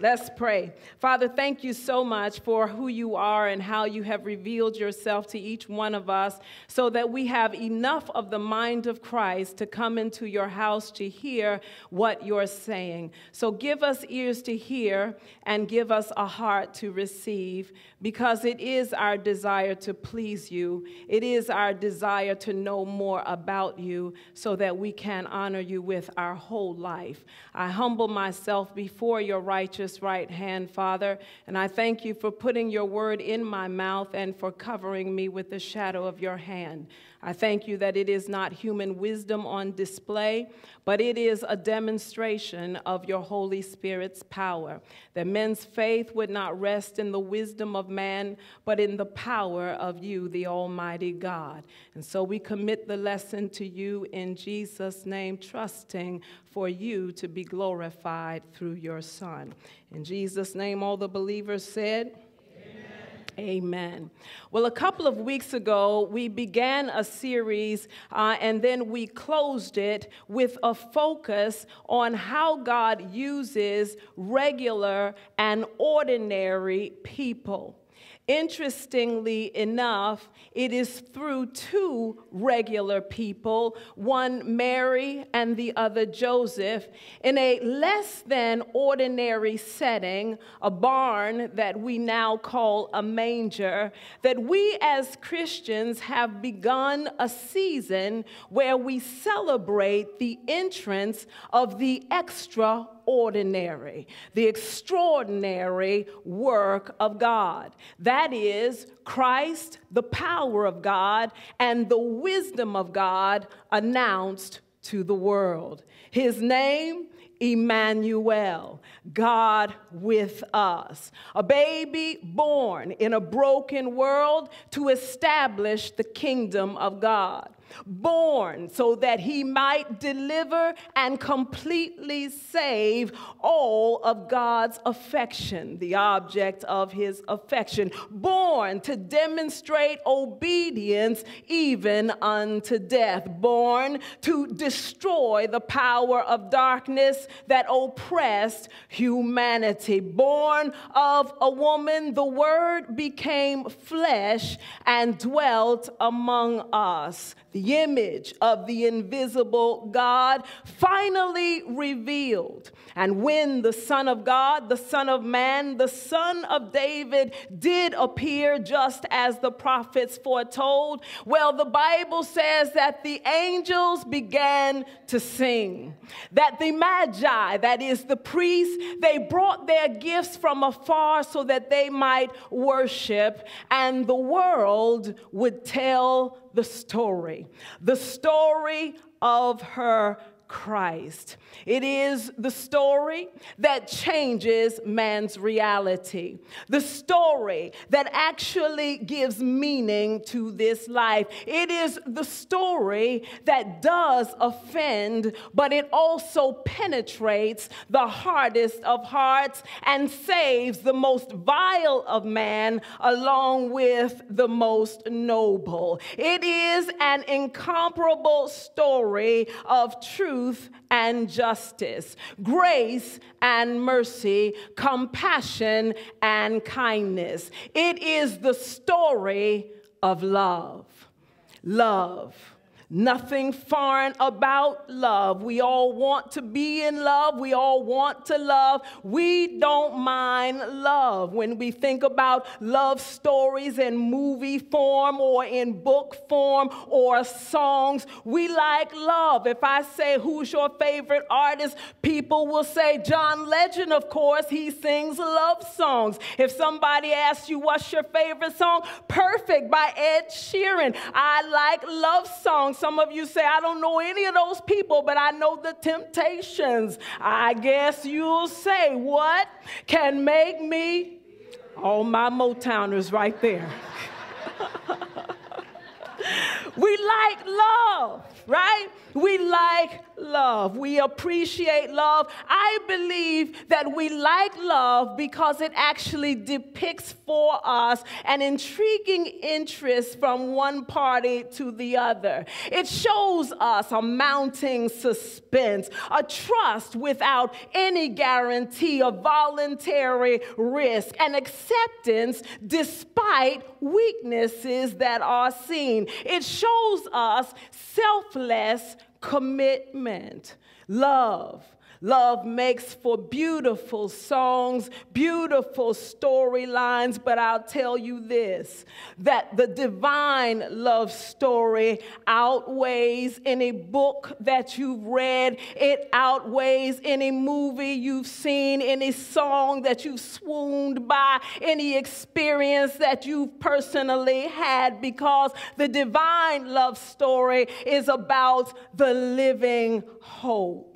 Let's pray. Father, thank you so much for who you are and how you have revealed yourself to each one of us so that we have enough of the mind of Christ to come into your house to hear what you're saying. So give us ears to hear and give us a heart to receive because it is our desire to please you. It is our desire to know more about you so that we can honor you with our whole life. I humble myself before your righteous righteous right hand, Father. And I thank you for putting your word in my mouth and for covering me with the shadow of your hand. I thank you that it is not human wisdom on display, but it is a demonstration of your Holy Spirit's power. That men's faith would not rest in the wisdom of man, but in the power of you, the Almighty God. And so we commit the lesson to you in Jesus' name, trusting for you to be glorified through your Son. In Jesus' name, all the believers said, Amen. Well, a couple of weeks ago, we began a series uh, and then we closed it with a focus on how God uses regular and ordinary people. Interestingly enough, it is through two regular people, one Mary and the other Joseph, in a less than ordinary setting, a barn that we now call a manger, that we as Christians have begun a season where we celebrate the entrance of the extra ordinary, the extraordinary work of God. That is Christ, the power of God, and the wisdom of God announced to the world. His name, Emmanuel, God with us. A baby born in a broken world to establish the kingdom of God born so that he might deliver and completely save all of God's affection, the object of his affection, born to demonstrate obedience even unto death, born to destroy the power of darkness that oppressed humanity, born of a woman, the word became flesh and dwelt among us. The image of the invisible God, finally revealed. And when the Son of God, the Son of Man, the Son of David did appear just as the prophets foretold, well, the Bible says that the angels began to sing. That the Magi, that is the priests, they brought their gifts from afar so that they might worship, and the world would tell the story. The story of her Christ. It is the story that changes man's reality, the story that actually gives meaning to this life. It is the story that does offend, but it also penetrates the hardest of hearts and saves the most vile of man along with the most noble. It is an incomparable story of truth truth and justice, grace and mercy, compassion and kindness. It is the story of love. Love Nothing foreign about love. We all want to be in love. We all want to love. We don't mind love. When we think about love stories in movie form or in book form or songs, we like love. If I say, Who's your favorite artist? people will say, John Legend, of course. He sings love songs. If somebody asks you, What's your favorite song? Perfect by Ed Sheeran. I like love songs. Some of you say, I don't know any of those people, but I know the temptations. I guess you'll say, What can make me? All my Motowners right there. we like love, right? We like love. We appreciate love. I believe that we like love because it actually depicts for us an intriguing interest from one party to the other. It shows us a mounting suspense, a trust without any guarantee, a voluntary risk, an acceptance despite weaknesses that are seen. It shows us selfless commitment, love. Love makes for beautiful songs, beautiful storylines, but I'll tell you this that the divine love story outweighs any book that you've read, it outweighs any movie you've seen, any song that you've swooned by, any experience that you've personally had, because the divine love story is about the living hope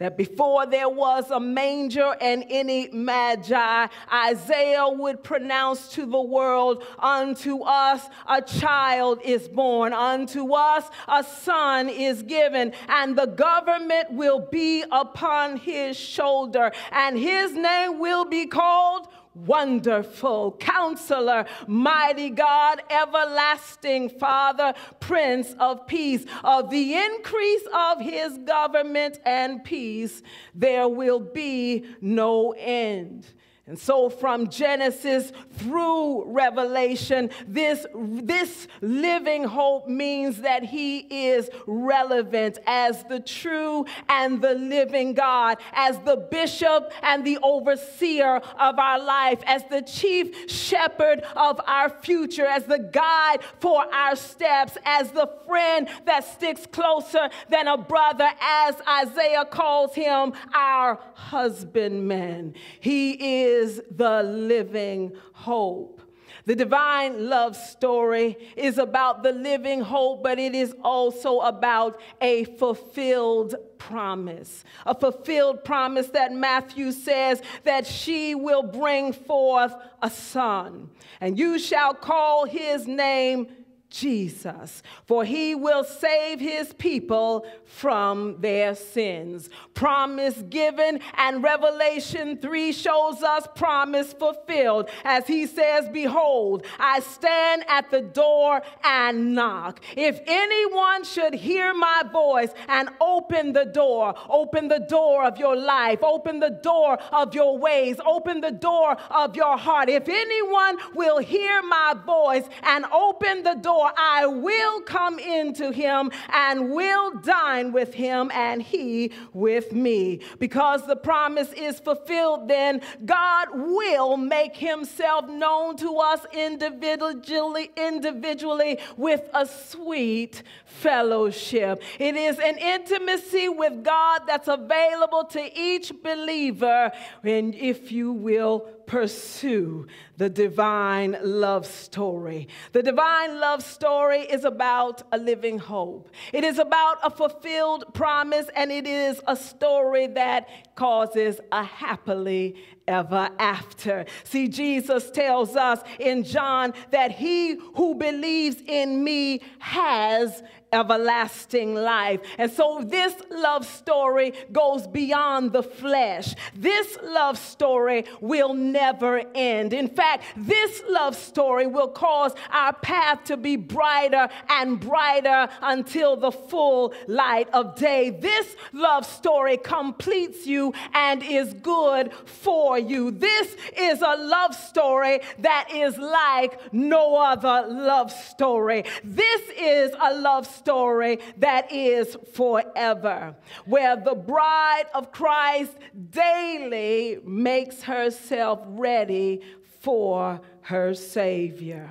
that before there was a manger and any magi, Isaiah would pronounce to the world, Unto us a child is born, unto us a son is given, and the government will be upon his shoulder, and his name will be called Wonderful Counselor, Mighty God, Everlasting Father, Prince of Peace. Of the increase of his government and peace, there will be no end. And so, from Genesis through Revelation, this, this living hope means that he is relevant as the true and the living God, as the bishop and the overseer of our life, as the chief shepherd of our future, as the guide for our steps, as the friend that sticks closer than a brother, as Isaiah calls him, our husbandman. He is is the living hope. The divine love story is about the living hope, but it is also about a fulfilled promise. A fulfilled promise that Matthew says that she will bring forth a son, and you shall call his name Jesus, for he will save his people from their sins. Promise given, and Revelation 3 shows us promise fulfilled as he says, Behold, I stand at the door and knock. If anyone should hear my voice and open the door, open the door of your life, open the door of your ways, open the door of your heart. If anyone will hear my voice and open the door, I will come into him and will dine with him and he with me. Because the promise is fulfilled, then God will make himself known to us individually, individually with a sweet fellowship. It is an intimacy with God that's available to each believer. And if you will pursue the divine love story. The divine love story is about a living hope, it is about a fulfilled promise, and it is a story that causes a happily ever after. See, Jesus tells us in John that he who believes in me has everlasting life. And so this love story goes beyond the flesh. This love story will never end. In fact, this love story will cause our path to be brighter and brighter until the full light of day. This love story completes you and is good for you. This is a love story that is like no other love story. This is a love story that is forever, where the bride of Christ daily makes herself ready for her Savior.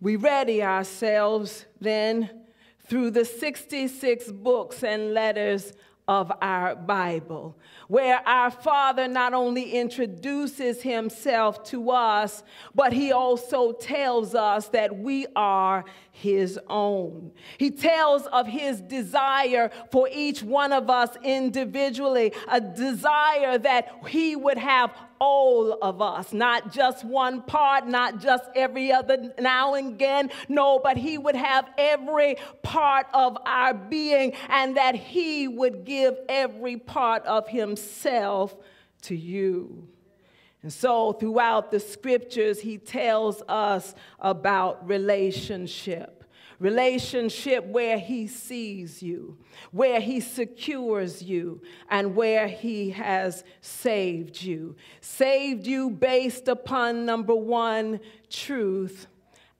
We ready ourselves then through the 66 books and letters of our Bible, where our Father not only introduces Himself to us, but He also tells us that we are His own. He tells of His desire for each one of us individually, a desire that He would have all of us, not just one part, not just every other now and again. No, but He would have every part of our being and that He would give every part of Himself to you. And so, throughout the scriptures, He tells us about relationship relationship where he sees you, where he secures you, and where he has saved you. Saved you based upon number one, truth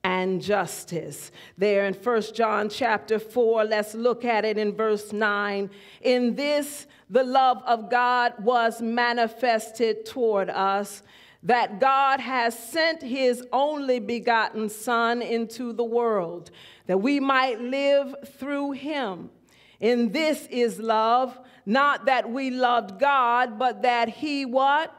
and justice. There in First John chapter 4, let's look at it in verse 9. In this, the love of God was manifested toward us that God has sent his only begotten Son into the world that we might live through him. In this is love, not that we loved God, but that he what?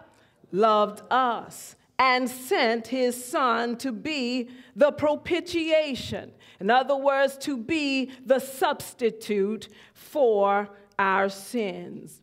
Loved us and sent his son to be the propitiation. In other words, to be the substitute for our sins.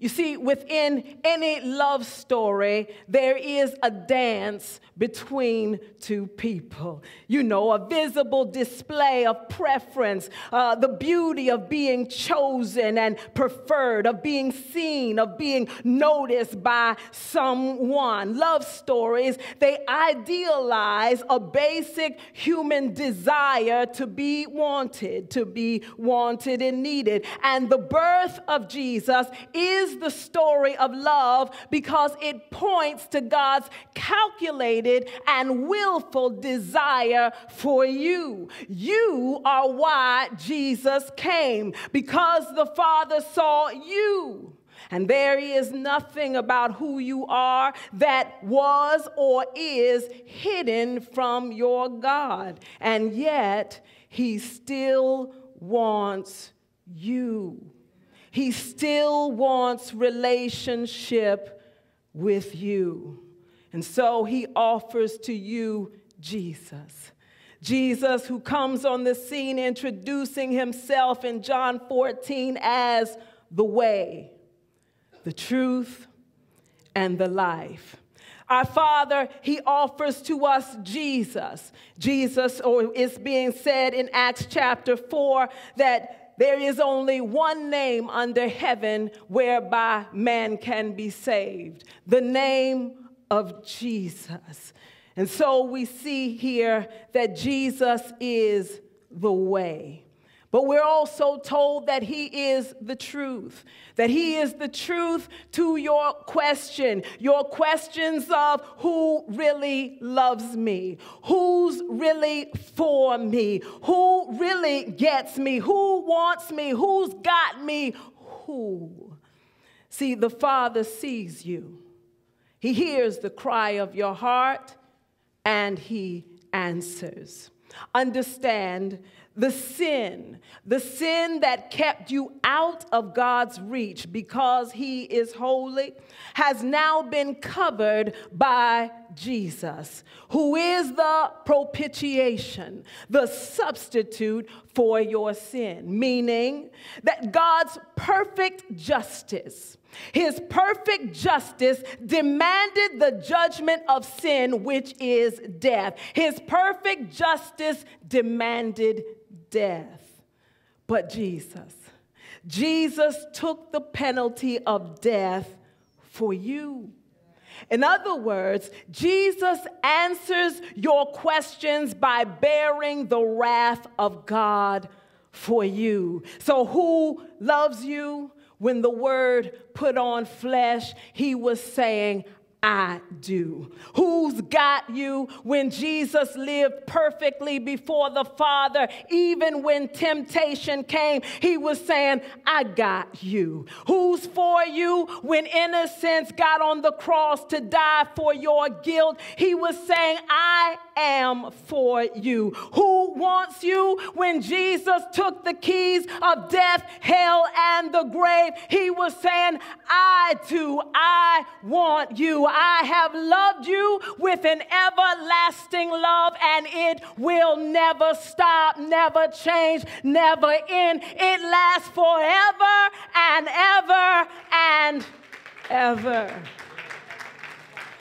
You see, within any love story, there is a dance between two people. You know, a visible display of preference, uh, the beauty of being chosen and preferred, of being seen, of being noticed by someone. Love stories, they idealize a basic human desire to be wanted, to be wanted and needed. And the birth of Jesus is is the story of love because it points to God's calculated and willful desire for you. You are why Jesus came, because the Father saw you. And there is nothing about who you are that was or is hidden from your God. And yet, He still wants you. He still wants relationship with you. And so he offers to you Jesus. Jesus, who comes on the scene introducing himself in John 14 as the way, the truth, and the life. Our Father, He offers to us Jesus. Jesus, or it's being said in Acts chapter 4 that there is only one name under heaven whereby man can be saved the name of Jesus. And so we see here that Jesus is the way. But we're also told that He is the truth, that He is the truth to your question, your questions of who really loves me, who's really for me, who really gets me, who wants me, who's got me, who. See, the Father sees you, He hears the cry of your heart, and He answers. Understand the sin, the sin that kept you out of God's reach because He is holy, has now been covered by Jesus, who is the propitiation, the substitute for your sin, meaning that God's perfect justice. His perfect justice demanded the judgment of sin, which is death. His perfect justice demanded death. But Jesus, Jesus took the penalty of death for you. In other words, Jesus answers your questions by bearing the wrath of God for you. So, who loves you? When the word put on flesh, he was saying, I do. Who's got you when Jesus lived perfectly before the Father? Even when temptation came, he was saying, I got you. Who's for you when innocence got on the cross to die for your guilt? He was saying, I am for you. Who wants you when Jesus took the keys of death, hell, and the grave? He was saying, I do. I want you. I have loved you with an everlasting love, and it will never stop, never change, never end. It lasts forever and ever and ever.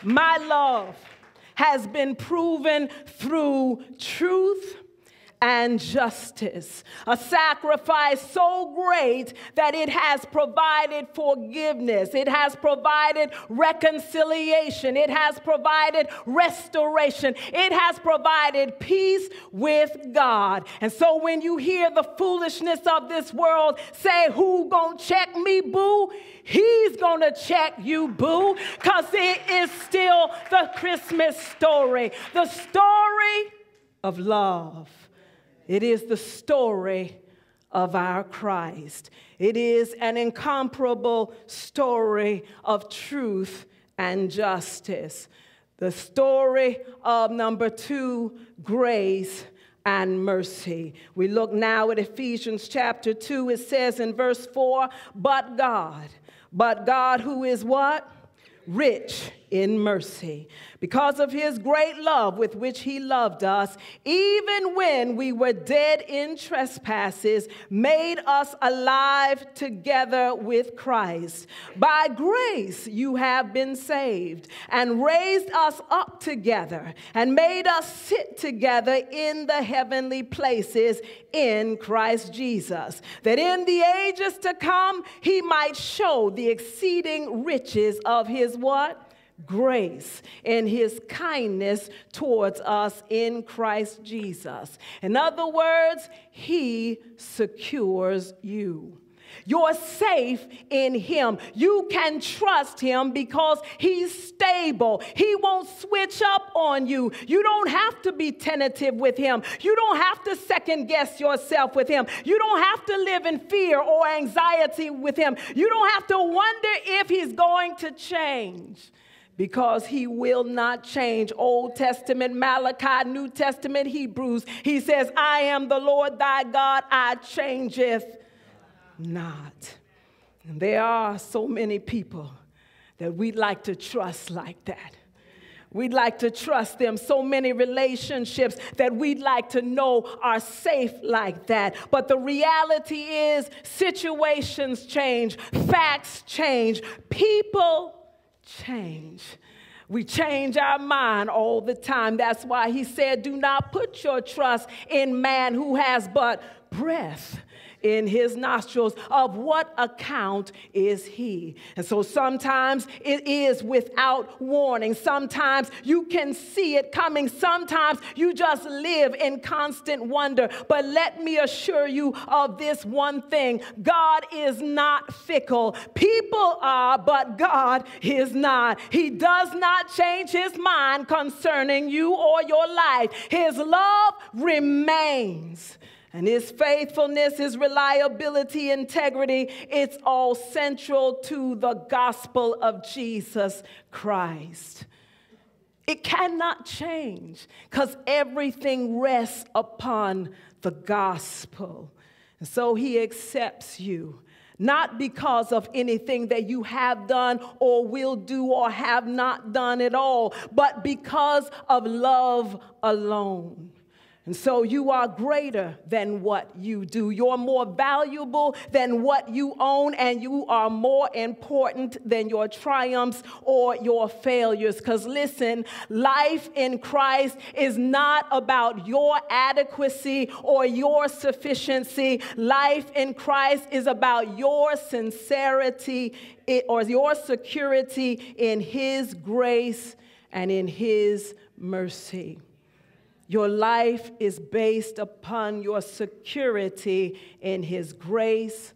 My love has been proven through truth and justice. A sacrifice so great that it has provided forgiveness, it has provided reconciliation, it has provided restoration, it has provided peace with God. And so when you hear the foolishness of this world say, Who gonna check me, boo? He's gonna check you, boo, because it is still the Christmas story, the story of love. It is the story of our Christ. It is an incomparable story of truth and justice. The story of number two, grace and mercy. We look now at Ephesians chapter 2. It says in verse 4, but God, but God who is what? Rich in mercy because of his great love with which he loved us, even when we were dead in trespasses, made us alive together with Christ. By grace you have been saved, and raised us up together, and made us sit together in the heavenly places in Christ Jesus, that in the ages to come he might show the exceeding riches of his what? Grace and his kindness towards us in Christ Jesus. In other words, he secures you. You're safe in him. You can trust him because he's stable. He won't switch up on you. You don't have to be tentative with him. You don't have to second guess yourself with him. You don't have to live in fear or anxiety with him. You don't have to wonder if he's going to change because he will not change. Old Testament Malachi, New Testament Hebrews, he says, I am the Lord thy God, I changeth not. And there are so many people that we'd like to trust like that. We'd like to trust them. So many relationships that we'd like to know are safe like that. But the reality is, situations change, facts change, people change. We change our mind all the time. That's why he said, Do not put your trust in man who has but breath in his nostrils. Of what account is he? And so sometimes it is without warning. Sometimes you can see it coming. Sometimes you just live in constant wonder. But let me assure you of this one thing God is not fickle. People are, but God is not. He does not change his mind concerning you or your life. His love remains. And his faithfulness, his reliability, integrity, it's all central to the gospel of Jesus Christ. It cannot change because everything rests upon the gospel. And so he accepts you, not because of anything that you have done or will do or have not done at all, but because of love alone. And so you are greater than what you do. You're more valuable than what you own, and you are more important than your triumphs or your failures. Because listen, life in Christ is not about your adequacy or your sufficiency. Life in Christ is about your sincerity or your security in His grace and in His mercy. Your life is based upon your security in His grace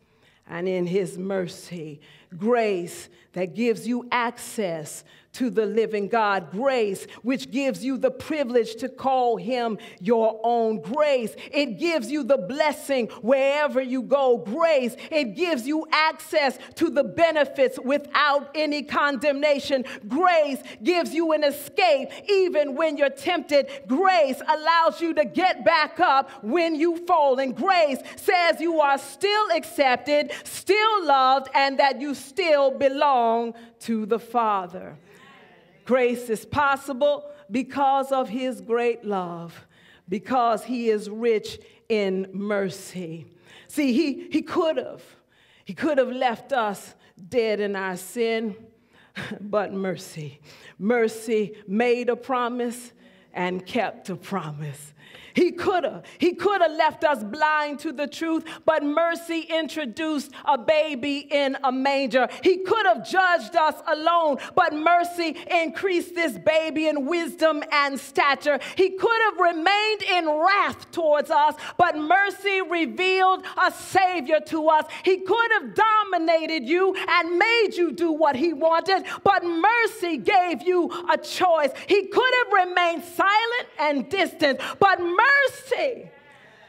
and in His mercy. Grace that gives you access to the living God. Grace, which gives you the privilege to call him your own. Grace, it gives you the blessing wherever you go. Grace, it gives you access to the benefits without any condemnation. Grace gives you an escape even when you're tempted. Grace allows you to get back up when you fall. And grace says you are still accepted, still loved, and that you still belong to the Father. Grace is possible because of his great love, because he is rich in mercy. See, he, he could have. He could have left us dead in our sin, but mercy. Mercy made a promise and kept a promise. He could have. He could have left us blind to the truth, but mercy introduced a baby in a manger. He could have judged us alone, but mercy increased this baby in wisdom and stature. He could have remained in wrath towards us, but mercy revealed a Savior to us. He could have dominated you and made you do what He wanted, but mercy gave you a choice. He could have remained silent and distant, but mercy mercy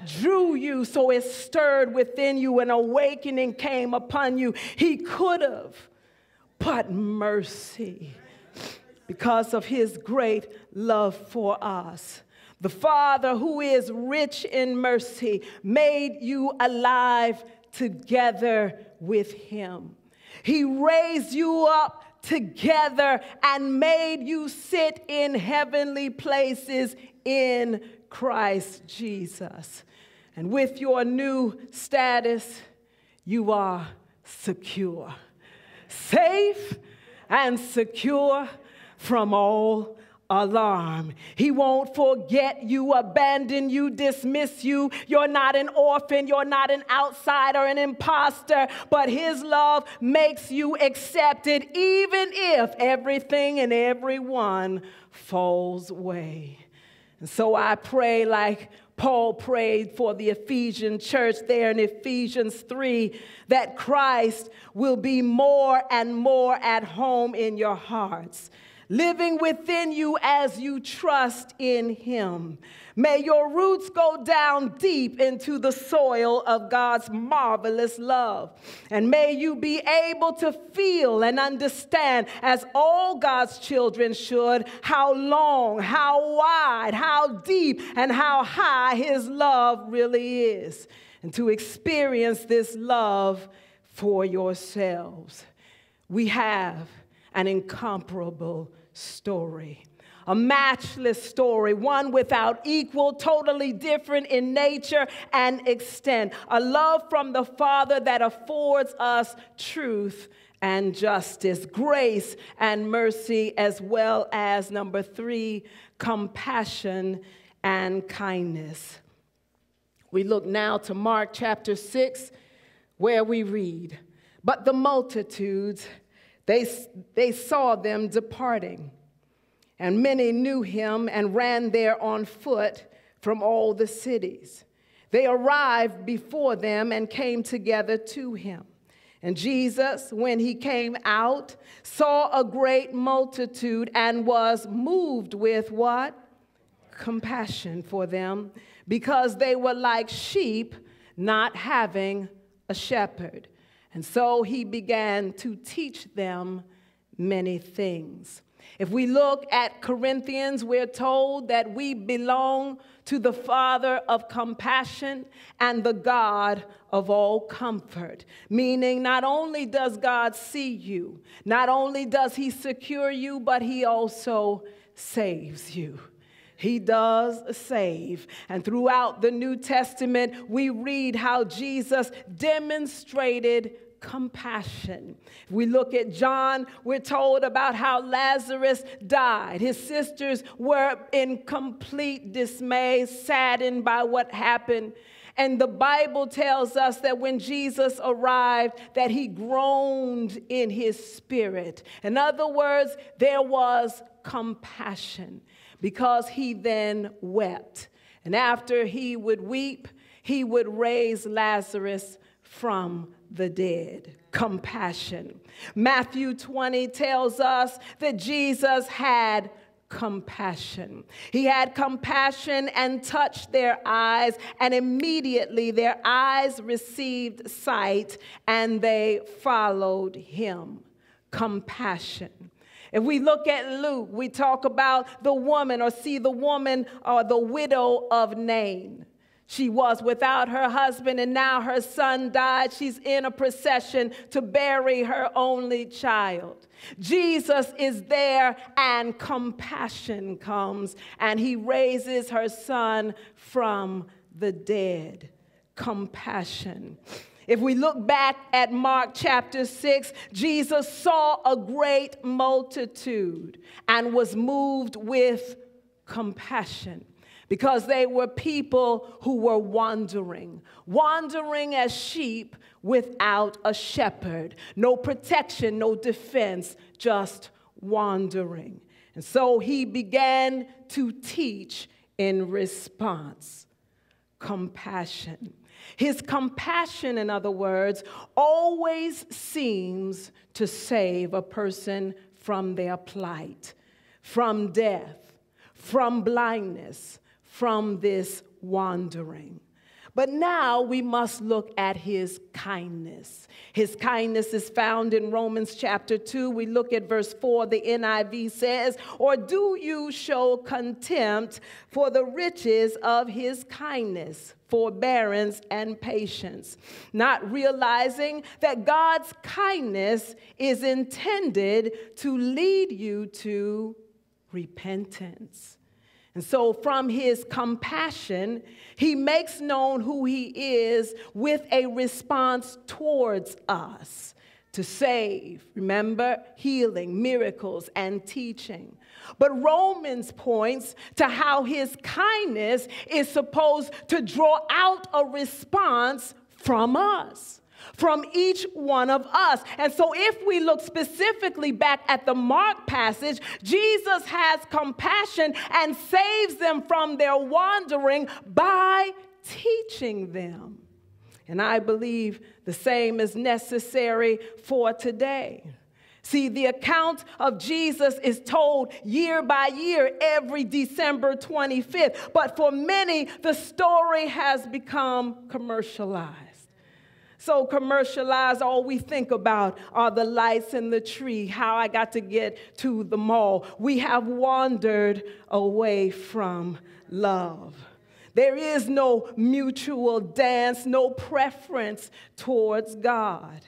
drew you so it stirred within you and awakening came upon you. He could have, but mercy, because of his great love for us. The Father, who is rich in mercy, made you alive together with him. He raised you up together and made you sit in heavenly places in Christ Jesus. And with your new status, you are secure, safe and secure from all alarm. He won't forget you, abandon you, dismiss you. You're not an orphan, you're not an outsider, an imposter, but His love makes you accepted even if everything and everyone falls away. And so I pray like Paul prayed for the Ephesian church there in Ephesians 3 that Christ will be more and more at home in your hearts, living within you as you trust in Him. May your roots go down deep into the soil of God's marvelous love. And may you be able to feel and understand, as all God's children should, how long, how wide, how deep, and how high His love really is. And to experience this love for yourselves. We have an incomparable story a matchless story, one without equal, totally different in nature and extent. A love from the Father that affords us truth and justice, grace and mercy, as well as number three, compassion and kindness. We look now to Mark chapter 6, where we read, But the multitudes, they, they saw them departing and many knew him and ran there on foot from all the cities. They arrived before them and came together to him. And Jesus, when he came out, saw a great multitude and was moved with what? Compassion for them, because they were like sheep not having a shepherd. And so he began to teach them many things. If we look at Corinthians, we're told that we belong to the Father of compassion and the God of all comfort. Meaning, not only does God see you, not only does He secure you, but He also saves you. He does save. And throughout the New Testament, we read how Jesus demonstrated compassion. If we look at John, we're told about how Lazarus died. His sisters were in complete dismay, saddened by what happened. And the Bible tells us that when Jesus arrived, that he groaned in his spirit. In other words, there was compassion because he then wept. And after he would weep, he would raise Lazarus from the dead. Compassion. Matthew 20 tells us that Jesus had compassion. He had compassion and touched their eyes, and immediately their eyes received sight and they followed him. Compassion. If we look at Luke, we talk about the woman or see the woman or the widow of Nain. She was without her husband, and now her son died. She's in a procession to bury her only child. Jesus is there, and compassion comes, and he raises her son from the dead. Compassion. If we look back at Mark chapter 6, Jesus saw a great multitude and was moved with compassion because they were people who were wandering, wandering as sheep without a shepherd, no protection, no defense, just wandering. And so he began to teach in response compassion. His compassion, in other words, always seems to save a person from their plight, from death, from blindness, from this wandering. But now we must look at his kindness. His kindness is found in Romans chapter 2. We look at verse 4. The NIV says, Or do you show contempt for the riches of his kindness, forbearance, and patience, not realizing that God's kindness is intended to lead you to repentance? And so, from his compassion, he makes known who he is with a response towards us to save, remember, healing, miracles, and teaching. But Romans points to how his kindness is supposed to draw out a response from us from each one of us. And so, if we look specifically back at the Mark passage, Jesus has compassion and saves them from their wandering by teaching them. And I believe the same is necessary for today. See, the account of Jesus is told year by year, every December 25th. But for many, the story has become commercialized so commercialized, all we think about are the lights in the tree, how I got to get to the mall. We have wandered away from love. There is no mutual dance, no preference towards God.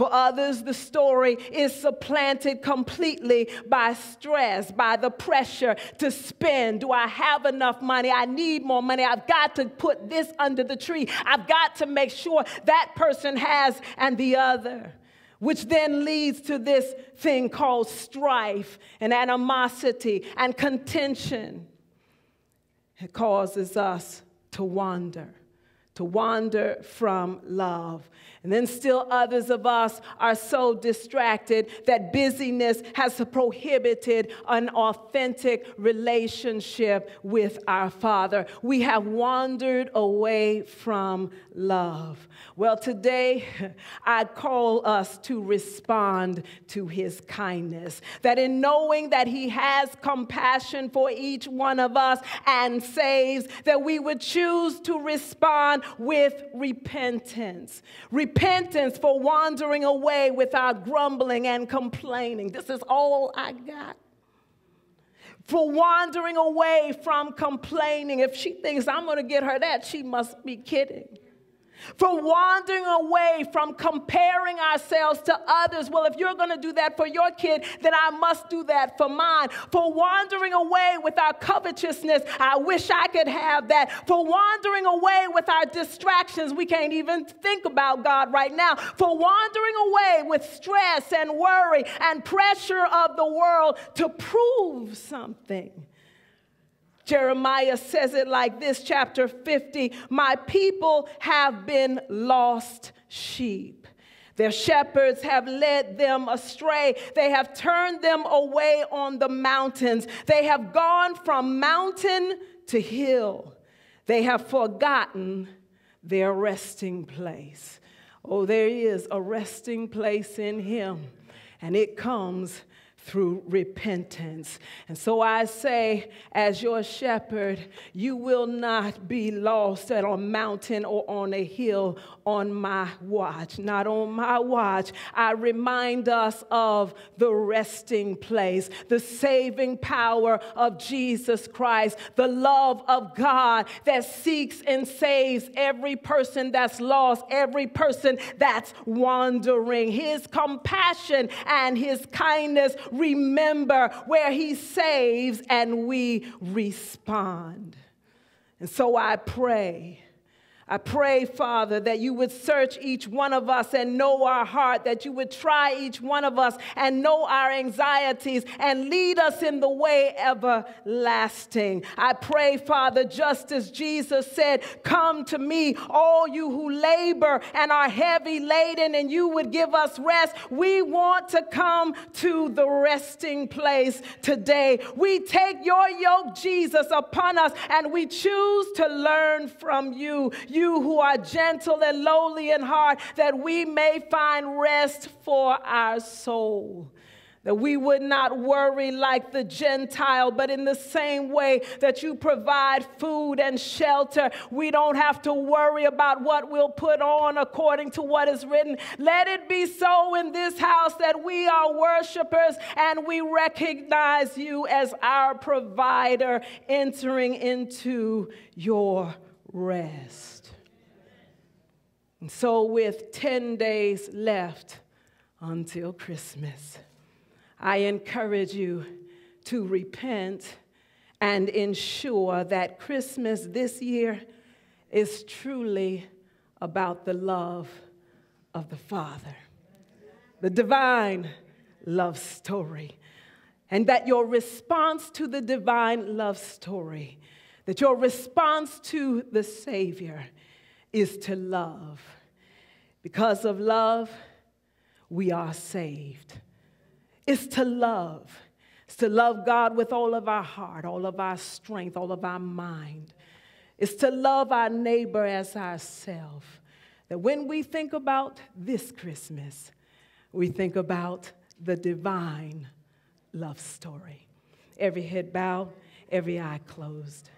For others, the story is supplanted completely by stress, by the pressure to spend. Do I have enough money? I need more money. I've got to put this under the tree. I've got to make sure that person has and the other. Which then leads to this thing called strife and animosity and contention. It causes us to wander, to wander from love. And then still others of us are so distracted that busyness has prohibited an authentic relationship with our Father. We have wandered away from love. Well, today I call us to respond to his kindness. That in knowing that he has compassion for each one of us and saves, that we would choose to respond with repentance. Repentance for wandering away without grumbling and complaining. This is all I got for wandering away from complaining. If she thinks I'm going to get her that, she must be kidding for wandering away from comparing ourselves to others. Well, if you're going to do that for your kid, then I must do that for mine. For wandering away with our covetousness, I wish I could have that. For wandering away with our distractions, we can't even think about God right now. For wandering away with stress and worry and pressure of the world to prove something. Jeremiah says it like this, chapter 50 My people have been lost sheep. Their shepherds have led them astray. They have turned them away on the mountains. They have gone from mountain to hill. They have forgotten their resting place. Oh, there is a resting place in Him, and it comes through repentance. And so I say, as your shepherd, you will not be lost at a mountain or on a hill on my watch. Not on my watch. I remind us of the resting place, the saving power of Jesus Christ, the love of God that seeks and saves every person that's lost, every person that's wandering. His compassion and his kindness remember where He saves and we respond. And so I pray. I pray, Father, that you would search each one of us and know our heart, that you would try each one of us and know our anxieties and lead us in the way everlasting. I pray, Father, just as Jesus said, Come to me, all you who labor and are heavy laden, and you would give us rest. We want to come to the resting place today. We take your yoke, Jesus, upon us, and we choose to learn from you. you you who are gentle and lowly in heart, that we may find rest for our soul that we would not worry like the Gentile, but in the same way that you provide food and shelter, we don't have to worry about what we'll put on according to what is written. Let it be so in this house that we are worshipers and we recognize you as our provider entering into your rest. And so, with 10 days left until Christmas, I encourage you to repent and ensure that Christmas this year is truly about the love of the Father, the divine love story. And that your response to the divine love story, that your response to the Savior is to love. Because of love, we are saved. It's to love. It's to love God with all of our heart, all of our strength, all of our mind. It's to love our neighbor as ourselves. That when we think about this Christmas, we think about the divine love story. Every head bowed, every eye closed.